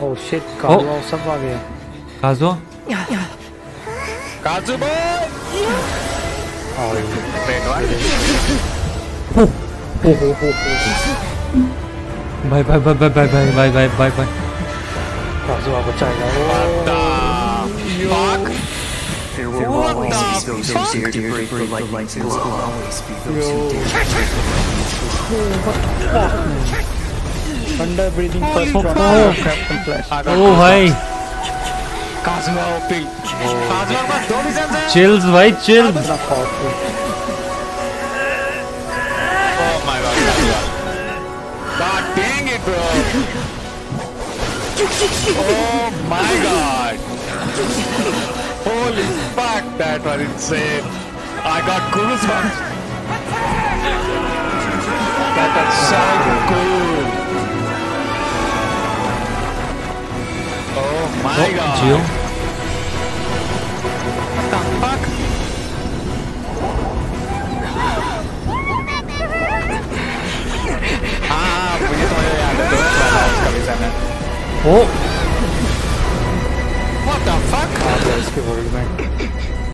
Oh shit, Kazuha oh. सब आ गया. Kazuha? Kazuha! Oh, red one. Oh, oh, oh, oh. Bye, bye, bye, bye, bye, bye, bye, bye, bye, bye. Kazuha बचाएगा. What the fuck? There will always be those who dare to break the lightning's. There will always be those who dare to break the lightning's. What the fuck? Thunder breathing first Holy from fuck. Captain Flash I got Oh भाई Kazuo OP. Kazuo के पास दो mission है। chills भाई chills. इतना powerful Oh my god, Kazuo. God dang it, bro. Oh my god. Holy fuck, that was insane. I got goosebumps. That was so cool. My oh, God. Jill. Fuck? ah. Oh. What the fuck? Oh, there's.